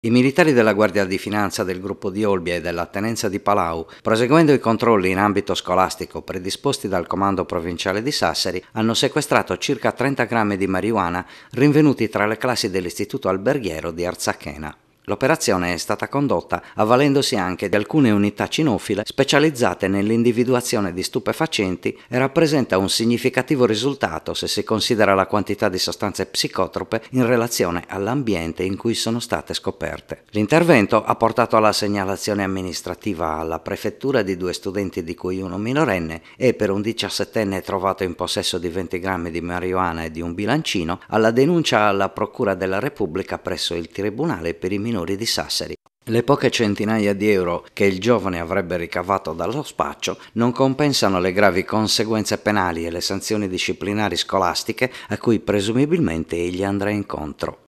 I militari della Guardia di Finanza del gruppo di Olbia e della Tenenza di Palau, proseguendo i controlli in ambito scolastico predisposti dal Comando Provinciale di Sassari, hanno sequestrato circa 30 grammi di marijuana rinvenuti tra le classi dell'Istituto Alberghiero di Arzachena. L'operazione è stata condotta avvalendosi anche di alcune unità cinofile specializzate nell'individuazione di stupefacenti e rappresenta un significativo risultato se si considera la quantità di sostanze psicotrope in relazione all'ambiente in cui sono state scoperte. L'intervento ha portato alla segnalazione amministrativa alla prefettura di due studenti di cui uno minorenne e per un diciassettenne trovato in possesso di 20 grammi di marijuana e di un bilancino, alla denuncia alla Procura della Repubblica presso il Tribunale per i minori minori di Sassari. Le poche centinaia di euro che il giovane avrebbe ricavato dallo spaccio non compensano le gravi conseguenze penali e le sanzioni disciplinari scolastiche a cui presumibilmente egli andrà incontro.